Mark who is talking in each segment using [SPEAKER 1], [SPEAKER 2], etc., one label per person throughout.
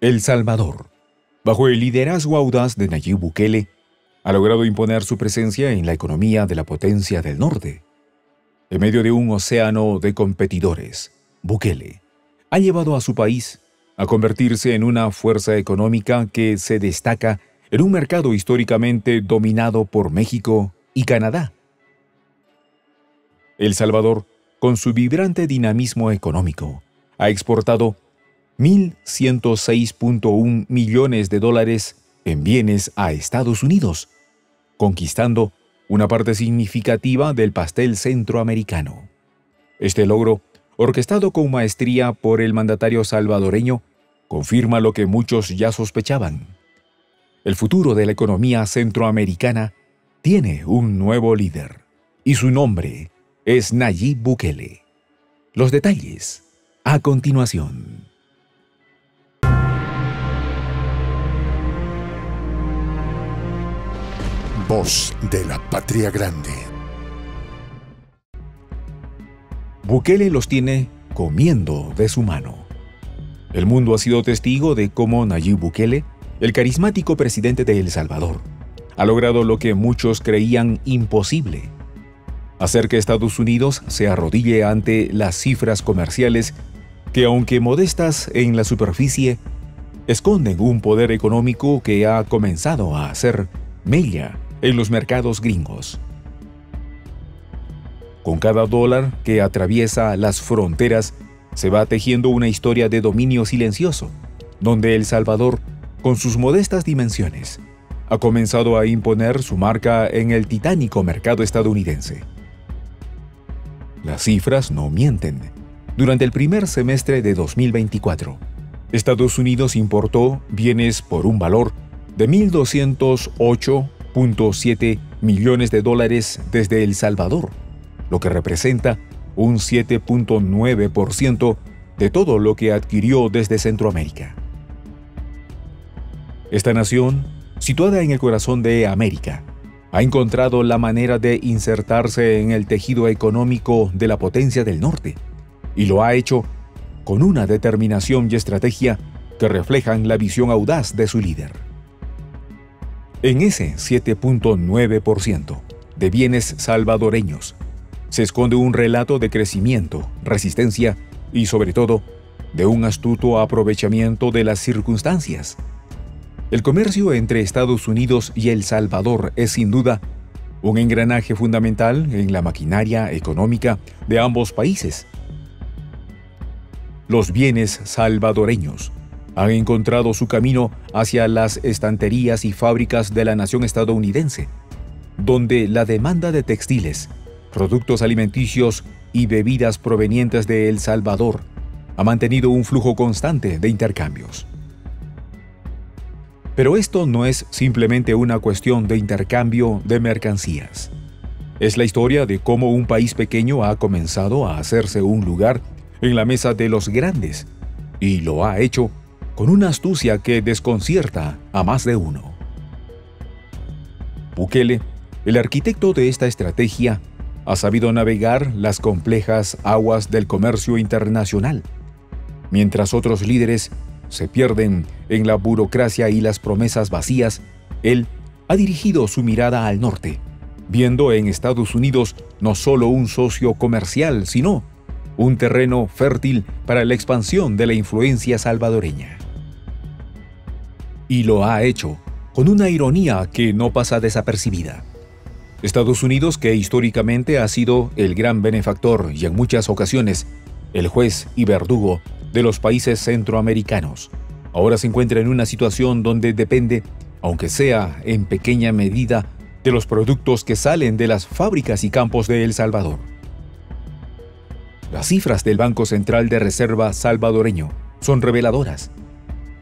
[SPEAKER 1] El Salvador, bajo el liderazgo audaz de Nayib Bukele, ha logrado imponer su presencia en la economía de la potencia del norte. En medio de un océano de competidores, Bukele ha llevado a su país a convertirse en una fuerza económica que se destaca en un mercado históricamente dominado por México y Canadá. El Salvador, con su vibrante dinamismo económico, ha exportado 1.106.1 millones de dólares en bienes a Estados Unidos, conquistando una parte significativa del pastel centroamericano. Este logro, orquestado con maestría por el mandatario salvadoreño, confirma lo que muchos ya sospechaban. El futuro de la economía centroamericana tiene un nuevo líder, y su nombre es Nayib Bukele. Los detalles a continuación.
[SPEAKER 2] Voz de la Patria Grande.
[SPEAKER 1] Bukele los tiene comiendo de su mano. El mundo ha sido testigo de cómo Nayib Bukele, el carismático presidente de El Salvador, ha logrado lo que muchos creían imposible. Hacer que Estados Unidos se arrodille ante las cifras comerciales que, aunque modestas en la superficie, esconden un poder económico que ha comenzado a hacer mella en los mercados gringos. Con cada dólar que atraviesa las fronteras, se va tejiendo una historia de dominio silencioso, donde El Salvador, con sus modestas dimensiones, ha comenzado a imponer su marca en el titánico mercado estadounidense. Las cifras no mienten. Durante el primer semestre de 2024, Estados Unidos importó bienes por un valor de 1.208 7 millones de dólares desde El Salvador, lo que representa un 7.9% de todo lo que adquirió desde Centroamérica. Esta nación, situada en el corazón de América, ha encontrado la manera de insertarse en el tejido económico de la potencia del norte, y lo ha hecho con una determinación y estrategia que reflejan la visión audaz de su líder. En ese 7.9% de bienes salvadoreños se esconde un relato de crecimiento, resistencia y sobre todo de un astuto aprovechamiento de las circunstancias. El comercio entre Estados Unidos y El Salvador es sin duda un engranaje fundamental en la maquinaria económica de ambos países. Los bienes salvadoreños han encontrado su camino hacia las estanterías y fábricas de la nación estadounidense, donde la demanda de textiles, productos alimenticios y bebidas provenientes de El Salvador ha mantenido un flujo constante de intercambios. Pero esto no es simplemente una cuestión de intercambio de mercancías. Es la historia de cómo un país pequeño ha comenzado a hacerse un lugar en la mesa de los grandes, y lo ha hecho con una astucia que desconcierta a más de uno. Bukele, el arquitecto de esta estrategia, ha sabido navegar las complejas aguas del comercio internacional, mientras otros líderes se pierden en la burocracia y las promesas vacías, él ha dirigido su mirada al norte, viendo en Estados Unidos no solo un socio comercial, sino un terreno fértil para la expansión de la influencia salvadoreña. Y lo ha hecho, con una ironía que no pasa desapercibida. Estados Unidos, que históricamente ha sido el gran benefactor y en muchas ocasiones el juez y verdugo de los países centroamericanos, ahora se encuentra en una situación donde depende, aunque sea en pequeña medida, de los productos que salen de las fábricas y campos de El Salvador. Las cifras del Banco Central de Reserva salvadoreño son reveladoras.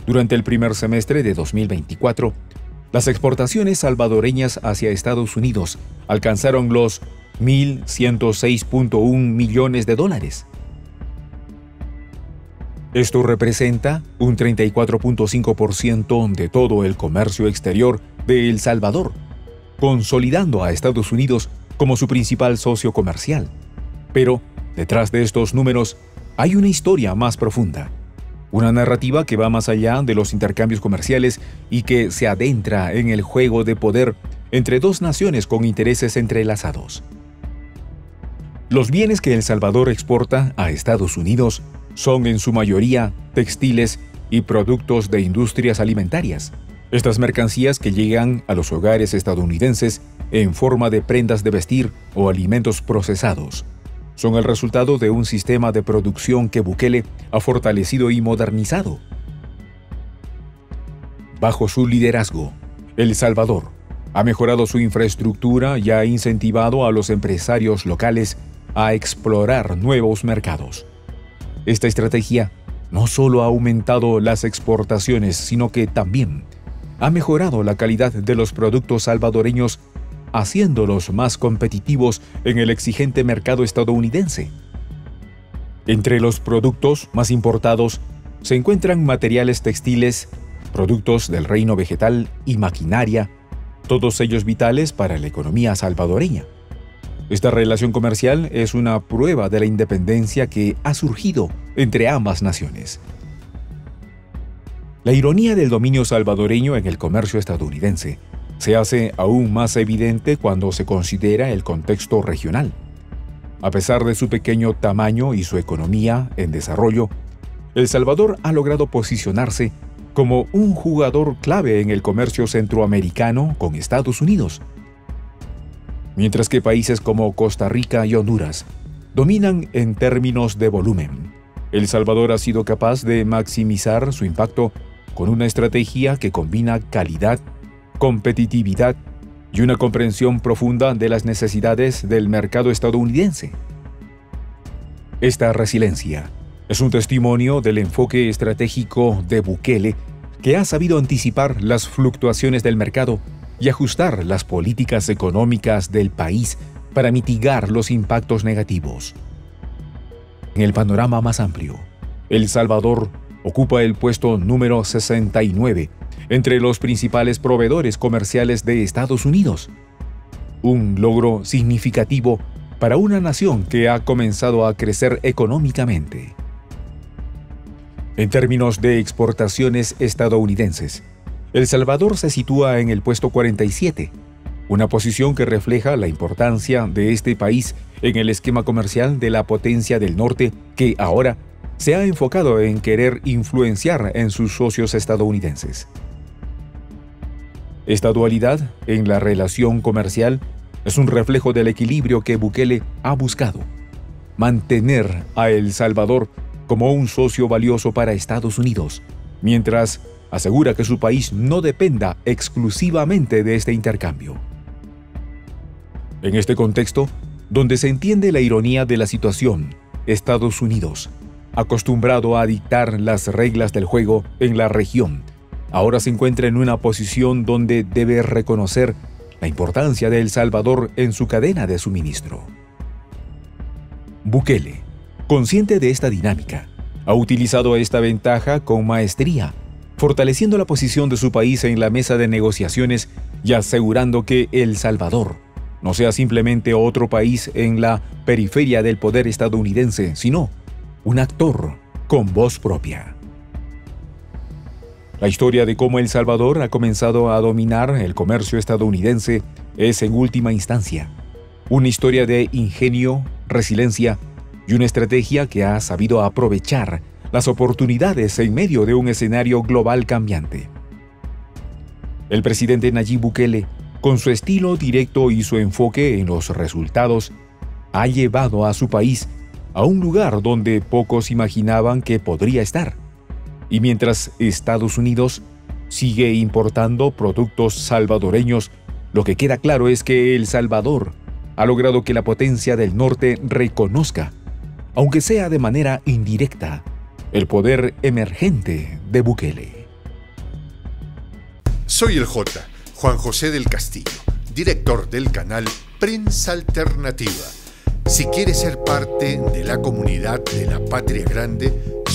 [SPEAKER 1] Durante el primer semestre de 2024, las exportaciones salvadoreñas hacia Estados Unidos alcanzaron los 1.106.1 millones de dólares. Esto representa un 34.5% de todo el comercio exterior de El Salvador, consolidando a Estados Unidos como su principal socio comercial. Pero detrás de estos números hay una historia más profunda Una narrativa que va más allá de los intercambios comerciales y que se adentra en el juego de poder entre dos naciones con intereses entrelazados. Los bienes que El Salvador exporta a Estados Unidos son en su mayoría textiles y productos de industrias alimentarias. Estas mercancías que llegan a los hogares estadounidenses en forma de prendas de vestir o alimentos procesados son el resultado de un sistema de producción que Bukele ha fortalecido y modernizado. Bajo su liderazgo, El Salvador ha mejorado su infraestructura y ha incentivado a los empresarios locales a explorar nuevos mercados. Esta estrategia no solo ha aumentado las exportaciones, sino que también ha mejorado la calidad de los productos salvadoreños, haciéndolos más competitivos en el exigente mercado estadounidense. Entre los productos más importados se encuentran materiales textiles, productos del reino vegetal y maquinaria, todos ellos vitales para la economía salvadoreña. Esta relación comercial es una prueba de la independencia que ha surgido entre ambas naciones. La ironía del dominio salvadoreño en el comercio estadounidense se hace aún más evidente cuando se considera el contexto regional. A pesar de su pequeño tamaño y su economía en desarrollo, El Salvador ha logrado posicionarse como un jugador clave en el comercio centroamericano con Estados Unidos, mientras que países como Costa Rica y Honduras dominan en términos de volumen. El Salvador ha sido capaz de maximizar su impacto con una estrategia que combina calidad, competitividad y una comprensión profunda de las necesidades del mercado estadounidense. Esta resiliencia es un testimonio del enfoque estratégico de Bukele que ha sabido anticipar las fluctuaciones del mercado y ajustar las políticas económicas del país para mitigar los impactos negativos. En el panorama más amplio, El Salvador ocupa el puesto número 69 entre los principales proveedores comerciales de Estados Unidos. Un logro significativo para una nación que ha comenzado a crecer económicamente. En términos de exportaciones estadounidenses, el Salvador se sitúa en el puesto 47, una posición que refleja la importancia de este país en el esquema comercial de la potencia del norte que ahora se ha enfocado en querer influenciar en sus socios estadounidenses. Esta dualidad en la relación comercial es un reflejo del equilibrio que Bukele ha buscado. Mantener a El Salvador como un socio valioso para Estados Unidos, mientras asegura que su país no dependa exclusivamente de este intercambio. En este contexto, donde se entiende la ironía de la situación, Estados Unidos, acostumbrado a dictar las reglas del juego en la región, ahora se encuentra en una posición donde debe reconocer la importancia de El Salvador en su cadena de suministro. Bukele, consciente de esta dinámica, ha utilizado esta ventaja con maestría fortaleciendo la posición de su país en la mesa de negociaciones y asegurando que El Salvador no sea simplemente otro país en la periferia del poder estadounidense, sino un actor con voz propia. La historia de cómo El Salvador ha comenzado a dominar el comercio estadounidense es en última instancia una historia de ingenio, resiliencia y una estrategia que ha sabido aprovechar las oportunidades en medio de un escenario global cambiante. El presidente Nayib Bukele, con su estilo directo y su enfoque en los resultados, ha llevado a su país a un lugar donde pocos imaginaban que podría estar. Y mientras Estados Unidos sigue importando productos salvadoreños, lo que queda claro es que El Salvador ha logrado que la potencia del norte reconozca, aunque sea de manera indirecta, el poder emergente de Bukele.
[SPEAKER 2] Soy el J, Juan José del Castillo, director del canal Prensa Alternativa. Si quieres ser parte de la comunidad de la Patria Grande,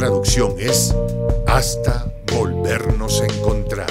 [SPEAKER 2] traducción es hasta volvernos a encontrar.